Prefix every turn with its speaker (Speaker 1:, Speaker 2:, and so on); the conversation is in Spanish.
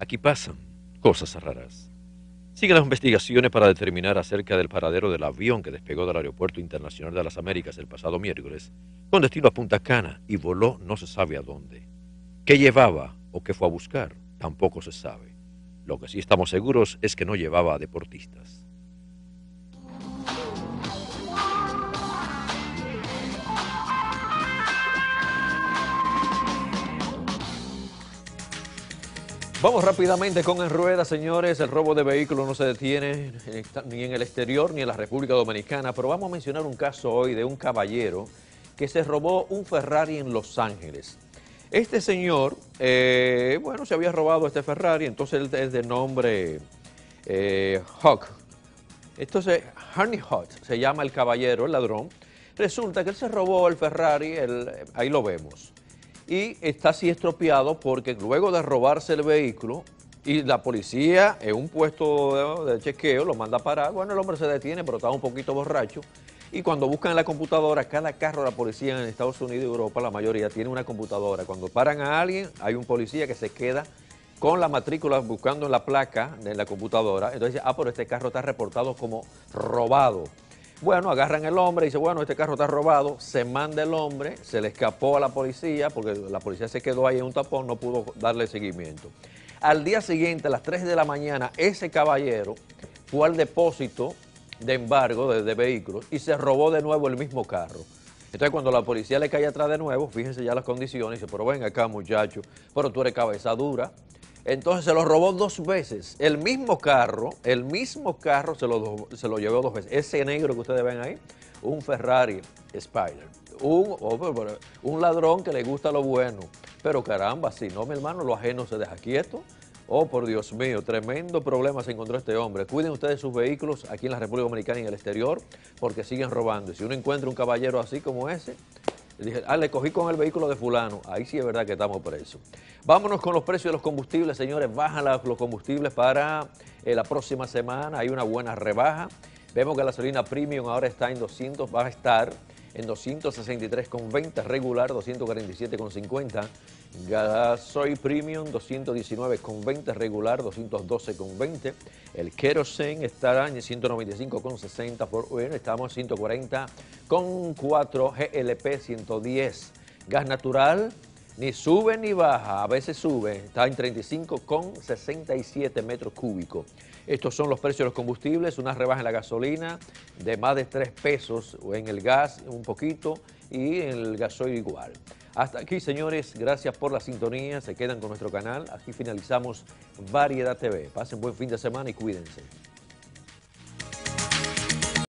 Speaker 1: Aquí pasan cosas raras. Siguen las investigaciones para determinar acerca del paradero del avión que despegó del Aeropuerto Internacional de las Américas el pasado miércoles con destino a Punta Cana y voló no se sabe a dónde. ¿Qué llevaba o qué fue a buscar? Tampoco se sabe. Lo que sí estamos seguros es que no llevaba a deportistas. Vamos rápidamente con En Rueda, señores. El robo de vehículos no se detiene ni en el exterior ni en la República Dominicana, pero vamos a mencionar un caso hoy de un caballero que se robó un Ferrari en Los Ángeles. Este señor, eh, bueno, se había robado este Ferrari, entonces él es de nombre eh, Hawk. Entonces, Honey Hot se llama el caballero, el ladrón. Resulta que él se robó el Ferrari, ahí lo vemos y está así estropeado porque luego de robarse el vehículo y la policía en un puesto de, chequeo lo manda a parar, bueno, el hombre se detiene pero está un poquito borracho y cuando buscan la computadora, cada carro de la policía en Estados Unidos y Europa, la mayoría tiene una computadora. Cuando paran a alguien, hay un policía que se queda con la matrícula buscando en la placa de la computadora. Entonces, ah, pero este carro está reportado como robado. Bueno, agarran el hombre y dice, bueno, este carro está robado, se manda el hombre, se le escapó a la policía porque la policía se quedó ahí en un tapón, no pudo darle seguimiento. Al día siguiente, a las 3 de la mañana, ese caballero fue al depósito de embargo de, vehículos y se robó de nuevo el mismo carro. Entonces cuando la policía le cae atrás de nuevo, fíjense ya las condiciones, dice, pero ven acá muchacho, pero tú eres cabeza dura, entonces se lo robó dos veces. El mismo carro, el mismo carro se lo, se lo llevó dos veces. Ese negro que ustedes ven ahí, un Ferrari Spider. Un, oh, un ladrón que le gusta lo bueno. Pero caramba, si no, mi hermano, lo ajeno se deja quieto. Oh, por Dios mío, tremendo problema se encontró este hombre. Cuiden ustedes sus vehículos aquí en la República Dominicana y en el exterior, porque siguen robando. Y si uno encuentra un caballero así como ese, dije, ah, le cogí con el vehículo de fulano. Ahí sí es verdad que estamos presos. Vámonos con los precios de los combustibles, señores. Bajan los combustibles para eh, la próxima semana. Hay una buena rebaja. Vemos que la gasolina premium ahora está en 200, va a estar en 263,20, regular 247,50, gasoil premium 219,20, regular 212,20, el kerosene estará en 195,60 por bueno, estamos en 140,4, GLP 110, gas natural ni sube ni baja, a veces sube, está en 35,67 metros cúbicos. Estos son los precios de los combustibles, una rebaja en la gasolina de más de 3 pesos, en el gas un poquito y en el gasoil igual. Hasta aquí, señores, gracias por la sintonía, se quedan con nuestro canal. Aquí finalizamos Variedad TV. Pasen buen fin de semana y cuídense.